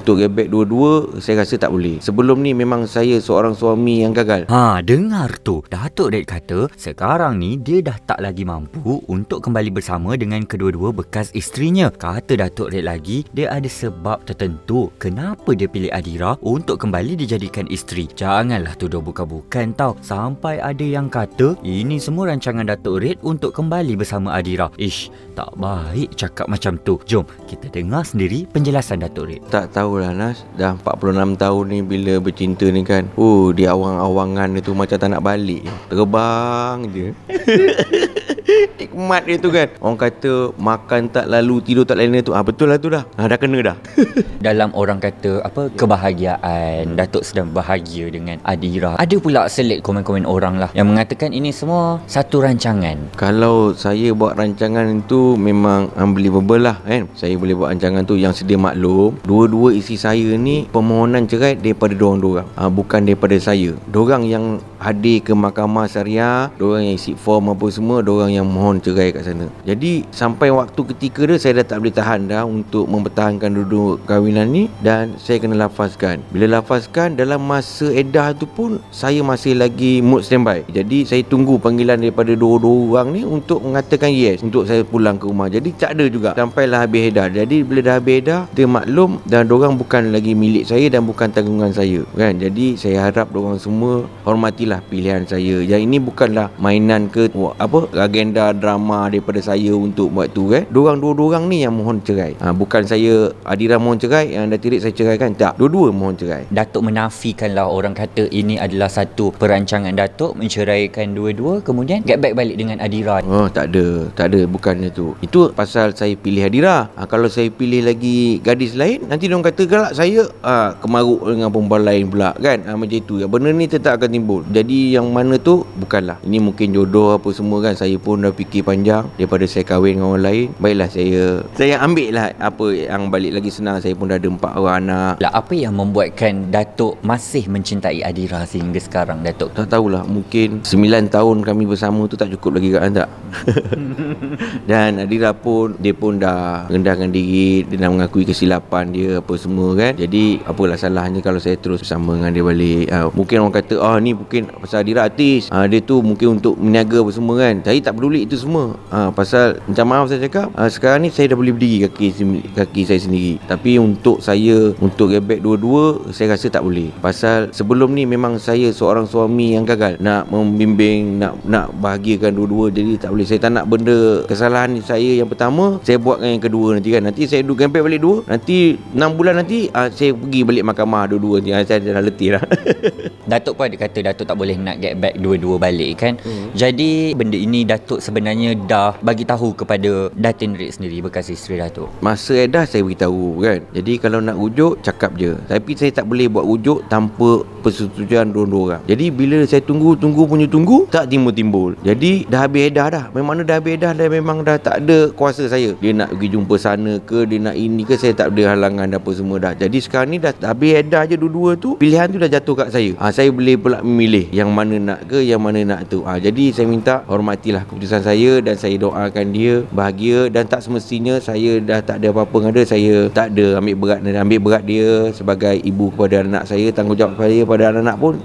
untuk gebek dua-dua saya rasa tak boleh. Sebelum ni memang saya seorang suami yang gagal. Ha, dengar tu. Datuk Red kata, sekarang ni dia dah tak lagi mampu untuk kembali bersama dengan kedua-dua bekas isterinya. Kata Datuk Red lagi, dia ada sebab tertentu kenapa dia pilih Adira untuk kembali dijadikan isteri. Janganlah tuduh bukan-bukan tau. Sampai ada yang kata, ini semua rancangan Datuk Red untuk kembali bersama Adira. Ish, tak baik cakap macam tu. Jom, kita dengar sendiri penjelasan Datuk Red. Tak tahulah Nas, dah 46 tahun ni bila bercinta ni kan. Oh, di awang-awangan dia tu macam tak nak balik. Terbang je. Nikmat dia tu kan. Orang kata Makan tak lalu Tidur tak lain tu. Ah, Betul lah tu dah. Ah, Dah kena dah. Dalam orang kata apa kebahagiaan. Datuk sedang bahagia dengan Adira. Ada pula selit komen-komen orang lah yang mengatakan ini semua satu rancangan. Kalau saya buat rancangan itu Memang unbelievable lah kan? Saya boleh buat rancangan tu Yang sedia maklum. Dua-dua isi saya ni Permohonan cerai Daripada dorang-dorang ah, Bukan daripada saya. Dorang yang hadir ke mahkamah syariah Dorang yang isi form apa semua Dorang yang mohon cerai kat sana. Jadi sampai waktu ketika dia Saya dah tak boleh tahan dah Untuk mempertahankan dua-dua kahwinan ni Dan saya kena lafazkan. Bila lafazkan Dalam masa edah tu pun Saya masih lagi mood standby. Jadi saya tunggu panggilan daripada dua-dua orang ni Untuk mengatakan yes Untuk saya pulang ke rumah. Jadi tak ada juga. Sampailah habis edah. Jadi bila dah habis edah Dia maklum Dan dorang bukan lagi milik saya Dan bukan tanggungan saya Kan? Jadi saya harap dorang semua Hormatilah pilihan saya. Yang ini bukanlah mainan ke wah, Apa Agenda drama daripada saya Untuk buat tu kan Dorang dua-dua orang ni yang mohon cerai. Ha, Bukan saya Adira mohon cerai Yang dah tirik saya ceraikan. Tak Dua-dua mohon cerai. Datuk menafikanlah orang kata ini adalah satu perancangan Datuk menceraikan dua-dua kemudian get back balik dengan Adira. Oh tak ada Tak ada Bukannya tu. Itu pasal saya pilih Adira. Ha, Kalau saya pilih lagi gadis lain Nanti diorang kata galak saya ha, Kemaruk dengan perempuan lain pula kan? Ha, Macam itu. Benda ni tetap akan timbul. Jadi yang mana tu Bukanlah. Ini mungkin jodoh apa semua kan? Saya pun dah fikir panjang Daripada saya kahwin dengan orang lain Baiklah saya Saya ambil lah Apa yang balik lagi senang. Saya pun dah ada empat orang anak. Lah apa yang membuatkan Datuk masih mencintai Adira sehingga sekarang Datuk? Tak tahulah Mungkin 9 tahun kami bersama tu Tak cukup lagi kan tak Dan Adira pun Dia pun dah Rendahkan diri Dia dah mengakui kesilapan dia Apa semua kan. Jadi Apalah salahnya Kalau saya terus bersama dengan dia balik. Ha, Mungkin orang kata Ah ni mungkin Pasal Adira artis. Ha, Dia tu mungkin untuk Meniaga apa semua kan. Saya tak peduli itu semua. Ha, Pasal Macam maaf saya cakap ha, Sekarang ni saya dah boleh berdiri Kaki, kaki saya sendiri. Tapi untuk saya Untuk gebek dua-dua Saya rasa tak boleh. Pasal sebelum ni Memang saya seorang suami yang gagal. Nak membimbing Nak nak bahagiakan dua-dua Jadi tak boleh. Saya tak nak benda Kesalahan saya yang pertama Saya buatkan yang kedua nanti kan. Nanti saya duduk gebek balik dua Nanti 6 bulan nanti uh, Saya pergi balik mahkamah dua-dua nanti. Saya dah letih lah Datuk pun ada kata Datuk tak boleh nak get back dua-dua balik kan. Hmm. Jadi benda ini Datuk sebenarnya dah bagi tahu kepada Datin Red sendiri bekas isteri Datuk. Masa edah saya beritahu kan. Jadi kalau nak rujuk cakap je. Tapi saya tak boleh buat rujuk tanpa persetujuan dua-dua orang. Jadi bila saya tunggu tunggu punya tunggu tak timbul-timbul. Jadi dah habis edah dah. Memang dah habis edah dah memang dah tak ada kuasa saya. Dia nak pergi jumpa sana ke dia nak ini ke saya tak ada halangan apa semua dah. Jadi sekarang ni dah habis edah je dua-dua tu pilihan tu dah jatuh kat saya. Ha, saya boleh pula memilih yang mana nak ke yang mana nak tu. Ha, jadi saya minta hormatilah keputusan saya dan saya doakan dia bahagia dan tak semestinya saya dah tak ada apa-apa dengan dia. Saya tak ada ambil berat ambil berat dia sebagai ibu kepada anak saya tanggungjawab dia pada anak-anak pun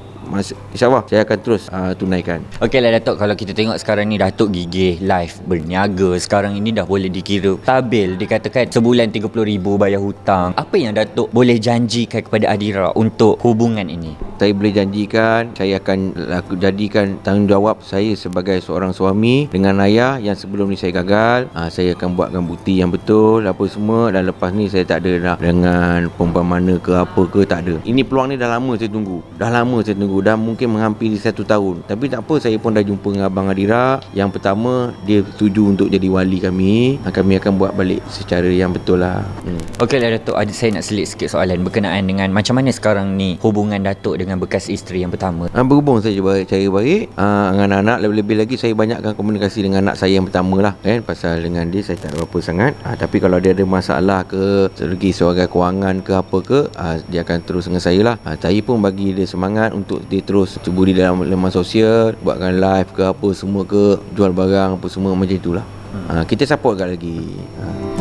InsyaAllah saya akan terus uh, tunaikan. Okeylah Datuk. Kalau kita tengok sekarang ni Datuk gigih live Berniaga. Sekarang ini dah boleh dikira Stabil. Dikatakan sebulan RM30,000 bayar hutang. Apa yang Datuk boleh janjikan kepada Adira Untuk hubungan ini Saya boleh janjikan Saya akan jadikan tanggungjawab Saya sebagai seorang suami Dengan ayah Yang sebelum ni saya gagal. Uh, Saya akan buatkan bukti yang betul Apa semua. Dan lepas ni saya tak ada dah Dengan perempuan mana ke apa ke Tak ada. Ini peluang ni dah lama saya tunggu. Dah lama saya tunggu. Dah mungkin menghampiri satu tahun. Tapi tak apa Saya pun dah jumpa dengan Abang Adira. Yang pertama Dia setuju untuk jadi wali kami. Ah, Kami akan buat balik Secara yang betul lah. Hmm. Okey lah Datuk. Saya nak selit sikit soalan Berkenaan dengan Macam mana sekarang ni Hubungan Datuk Dengan bekas isteri yang pertama. Ha, Berhubung saja baik Cara baik ha, Dengan anak Lebih-lebih lagi Saya banyakkan komunikasi Dengan anak saya yang pertama lah kan? Pasal dengan dia Saya tak ada apa sangat. Ha, Tapi kalau dia ada masalah ke Segi sebagai kewangan ke apa ke ha, Dia akan terus dengan saya lah. Ha, Saya pun bagi dia semangat Untuk dia terus ceburi dalam laman sosial buatkan live ke apa semua ke jual barang apa semua macam itulah. Ha, kita support kat lagi. Ha.